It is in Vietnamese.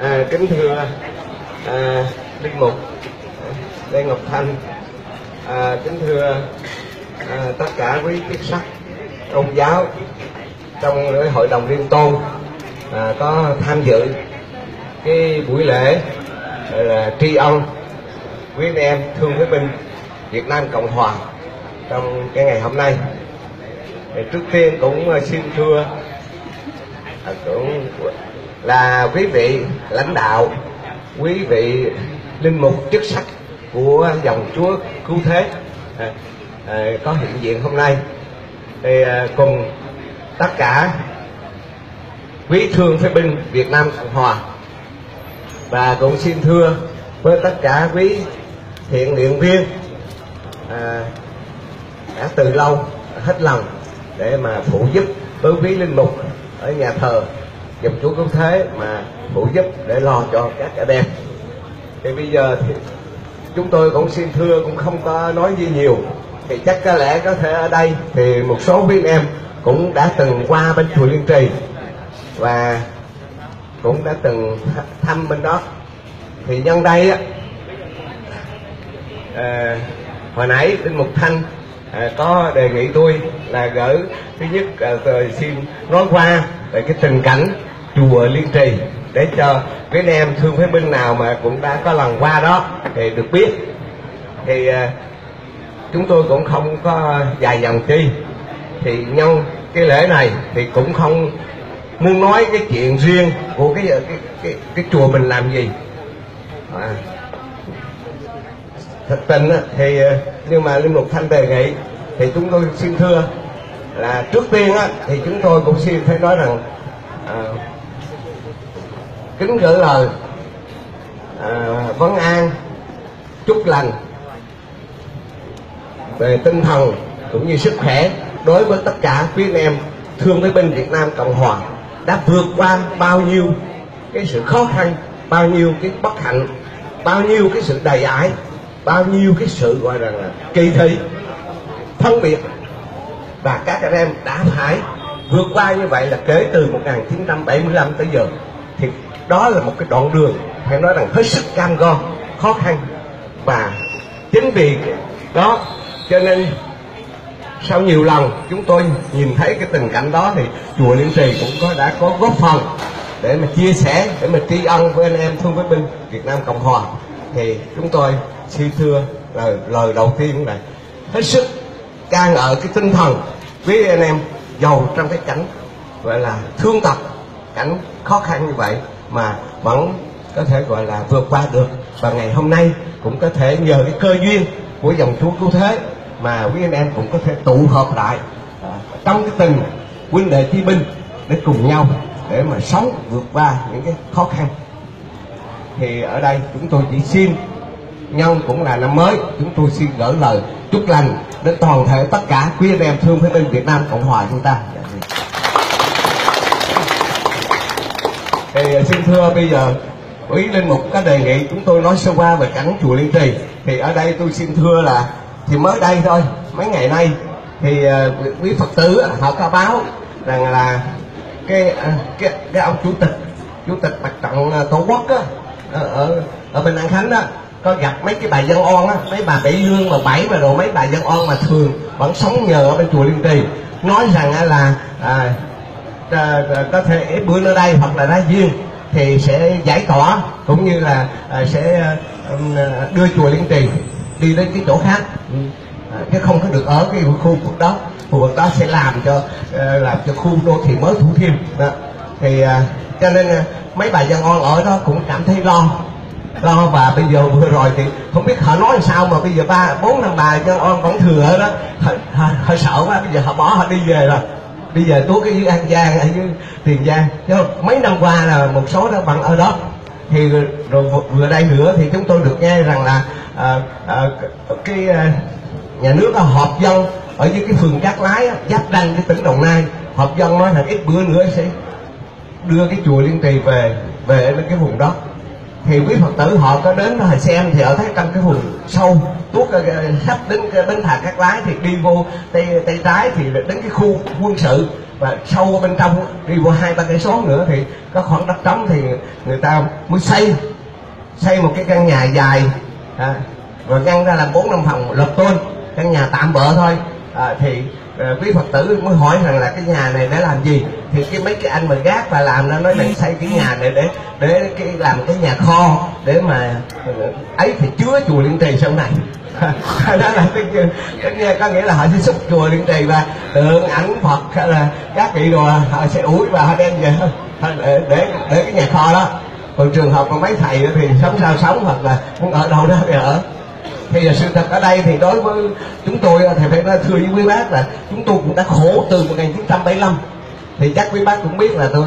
À, kính thưa à, linh mục Lê Ngọc Thanh, à, kính thưa à, tất cả quý chức sắc tôn giáo trong hội đồng liên tôn à, có tham dự cái buổi lễ là tri ân quý anh em thương thế binh Việt Nam Cộng Hòa trong cái ngày hôm nay. Thì trước tiên cũng à, xin thưa à, cũng là quý vị lãnh đạo quý vị linh mục chức sắc của dòng chúa cứu thế. À, à, có hiện diện hôm nay. Thì à, cùng tất cả quý thương phế binh Việt Nam Cộng Hòa. Và cũng xin thưa với tất cả quý thiện nguyện viên à, đã từ lâu hết lòng để mà phụ giúp với quý linh mục ở nhà thờ dòng chúa cứu thế mà phụ giúp để lo cho các anh em thì bây giờ thì chúng tôi cũng xin thưa cũng không có nói gì nhiều. Thì chắc có lẽ có thể ở đây thì một số quý em cũng đã từng qua bên chùa Liên Trì và cũng đã từng thăm bên đó. Thì nhân đây á à, hồi nãy linh mục thanh à, có đề nghị tôi là gửi thứ nhất à, xin nói qua về cái tình cảnh chùa Liên Trì. Để cho quý anh em thương phế binh nào mà cũng đã có lần qua đó thì được biết. Thì à, chúng tôi cũng không có dài dòng chi. Thì nhân cái lễ này thì cũng không muốn nói cái chuyện riêng của cái cái cái, cái chùa mình làm gì. À, thật tình thì à, nhưng mà linh mục thanh đề nghị thì chúng tôi xin thưa là trước tiên á, thì chúng tôi cũng xin phải nói rằng kính gửi lời à, vấn an chúc lành về tinh thần cũng như sức khỏe đối với tất cả quý anh em thương với binh Việt Nam Cộng Hòa đã vượt qua bao nhiêu cái sự khó khăn bao nhiêu cái bất hạnh bao nhiêu cái sự đầy ải bao nhiêu cái sự gọi rằng là kỳ thị phân biệt. Và các anh em đã phải vượt qua như vậy là kể từ 1975 tới giờ đó là một cái đoạn đường phải nói rằng hết sức cam go, khó khăn và chính vì đó cho nên sau nhiều lần chúng tôi nhìn thấy cái tình cảnh đó thì chùa Liên Trì cũng có, đã có góp phần để mà chia sẻ, để mà tri ân với anh em thương với binh Việt Nam Cộng Hòa. Thì chúng tôi xin thưa lời lời đầu tiên là hết sức can ở cái tinh thần với anh em giàu trong cái cảnh gọi là thương tật, cảnh khó khăn như vậy mà vẫn có thể gọi là vượt qua được. Và ngày hôm nay cũng có thể nhờ cái cơ duyên của dòng chúa cứu thế mà quý anh em cũng có thể tụ họp lại à, trong cái tình huynh đệ chi binh để cùng nhau để mà sống vượt qua những cái khó khăn. Thì ở đây chúng tôi chỉ xin nhân cũng là năm mới, chúng tôi xin gửi lời chúc lành đến toàn thể tất cả quý anh em thương phái binh Việt Nam Cộng Hòa chúng ta. Thì ờ, xin thưa bây giờ quý linh mục có đề nghị chúng tôi nói sơ qua về cảnh chùa Liên Trì. Thì ở đây tôi xin thưa là thì mới đây thôi mấy ngày nay thì uh, quý phật tử ờ, họ có báo rằng là cái cái, cái ông chủ tịch chủ tịch mặt trận tổ quốc á ở, ở ở bên an khánh đó có gặp mấy cái bà dân on á mấy bà bảy lương mà bảy mà rồi mấy bà dân on mà thường vẫn sống nhờ ở bên chùa liên trì. Nói rằng là à, à, có thể bữa nữa đây hoặc là ra duyên thì sẽ giải tỏa cũng như là à, sẽ à, đưa chùa liên trì đi đến cái chỗ khác. À, chứ không có được ở cái khu vực đó. Khu vực đó sẽ làm cho làm cho khu đô thị mới thủ thiêm. Đó. Thì cho nên mấy bà dân on ở đó cũng cảm thấy lo lo và bây giờ vừa rồi thì không biết họ nói sao mà bây giờ ba bốn năm bà dân on vẫn thừa đó. Họ, họ, họ sợ quá bây giờ họ bỏ họ đi về rồi bây giờ tuốt cái dưới an giang ở dưới tiền giang. Chứ mấy năm qua là một số đó bằng ở đó. Thì rồi vừa đây nữa thì chúng tôi được nghe rằng là à, à, cái à, nhà nước có họp dân ở dưới cái phường cát lái á, giáp ranh cái tỉnh đồng nai. Họp dân nói là ít bữa nữa sẽ đưa cái chùa liên trì về về đến cái vùng đó thì quý phật tử họ có đến họ xem thì ở thấy trong cái vùng sâu tuốt sắp đến bến thạc các lái thì đi vô tay tay trái thì đến cái khu quân sự. Và sâu bên trong đi qua hai ba cây số nữa thì có khoảng đất trống thì người ta mới xây xây một cái căn nhà dài à, rồi ngăn ra làm bốn năm phòng lập tôn căn nhà tạm bợ thôi. À, thì à, quý phật tử mới hỏi rằng là cái nhà này để làm gì? Thì cái mấy cái anh mà gác và làm nó nói là xây cái nhà này để để cái làm cái nhà kho để mà ờ, ấy thì chứa chùa liên trì sau này. Đó là cái, cái, cái có nghĩa là họ sẽ xúc chùa liên trì và tượng ảnh phật hay là các vị đồ họ sẽ ủi và họ đem về để để, để cái nhà kho đó. Còn trường hợp mà mấy thầy thì sống sao sống hoặc là muốn ở đâu đó thì ở thì giờ sự thật ở đây thì đối với chúng tôi à, thì phải nói thưa với quý bác là chúng tôi cũng đã khổ từ 1975 thì chắc quý bác cũng biết là tôi